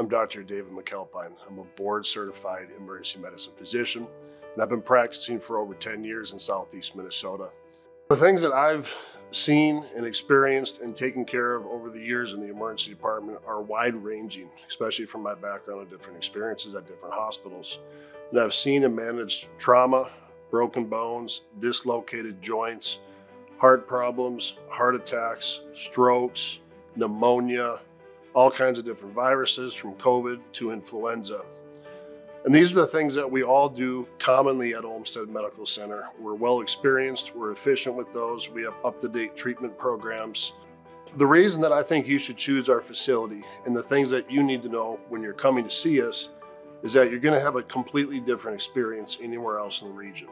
I'm Dr. David McAlpine. I'm a board certified emergency medicine physician, and I've been practicing for over 10 years in Southeast Minnesota. The things that I've seen and experienced and taken care of over the years in the emergency department are wide ranging, especially from my background and different experiences at different hospitals. And I've seen and managed trauma, broken bones, dislocated joints, heart problems, heart attacks, strokes, pneumonia, all kinds of different viruses from COVID to influenza. And these are the things that we all do commonly at Olmsted Medical Center. We're well experienced, we're efficient with those, we have up to date treatment programs. The reason that I think you should choose our facility and the things that you need to know when you're coming to see us is that you're going to have a completely different experience anywhere else in the region.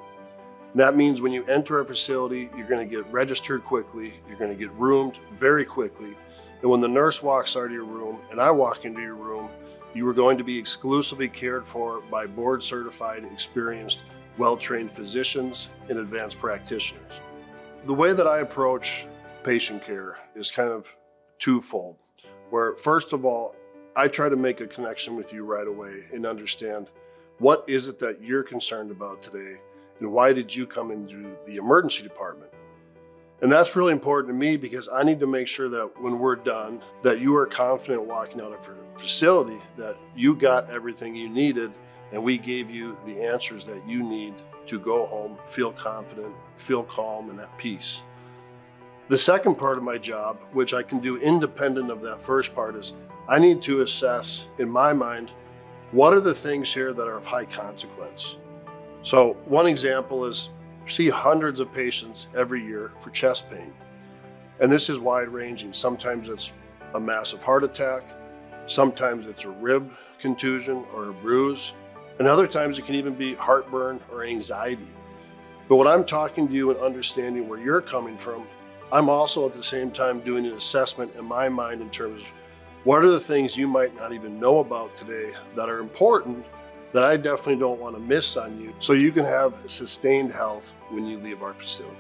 That means when you enter a facility, you're going to get registered quickly, you're going to get roomed very quickly. And when the nurse walks out of your room and I walk into your room, you are going to be exclusively cared for by board certified, experienced, well trained physicians and advanced practitioners. The way that I approach patient care is kind of twofold, where first of all, I try to make a connection with you right away and understand what is it that you're concerned about today and why did you come into the emergency department? And that's really important to me because I need to make sure that when we're done, that you are confident walking out of our facility, that you got everything you needed and we gave you the answers that you need to go home, feel confident, feel calm and at peace. The second part of my job, which I can do independent of that first part, is I need to assess, in my mind, what are the things here that are of high consequence? So, one example is see hundreds of patients every year for chest pain. And this is wide ranging. Sometimes it's a massive heart attack, sometimes it's a rib contusion or a bruise, and other times it can even be heartburn or anxiety. But when I'm talking to you and understanding where you're coming from, I'm also at the same time doing an assessment in my mind in terms of what are the things you might not even know about today that are important that I definitely don't want to miss on you so you can have sustained health when you leave our facility.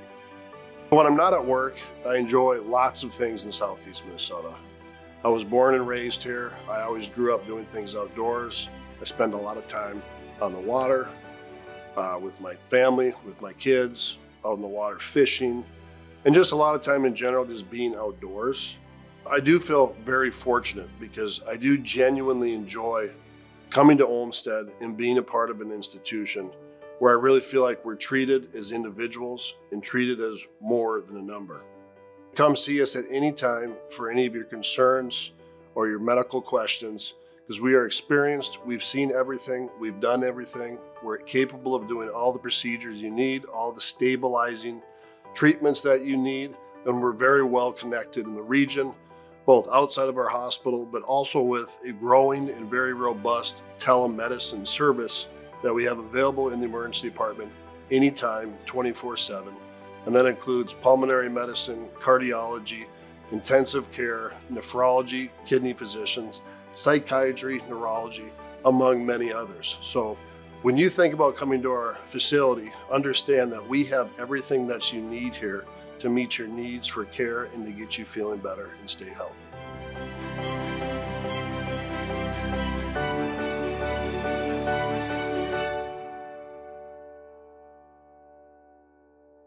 When I'm not at work, I enjoy lots of things in Southeast Minnesota. I was born and raised here. I always grew up doing things outdoors. I spend a lot of time on the water uh, with my family, with my kids, out on the water fishing, and just a lot of time in general just being outdoors. I do feel very fortunate because I do genuinely enjoy coming to Olmsted and being a part of an institution where I really feel like we're treated as individuals and treated as more than a number. Come see us at any time for any of your concerns or your medical questions because we are experienced, we've seen everything, we've done everything, we're capable of doing all the procedures you need, all the stabilizing treatments that you need, and we're very well connected in the region both outside of our hospital, but also with a growing and very robust telemedicine service that we have available in the emergency department anytime, 24 7. And that includes pulmonary medicine, cardiology, intensive care, nephrology, kidney physicians, psychiatry, neurology, among many others. So when you think about coming to our facility, understand that we have everything that you need here to meet your needs for care and to get you feeling better and stay healthy.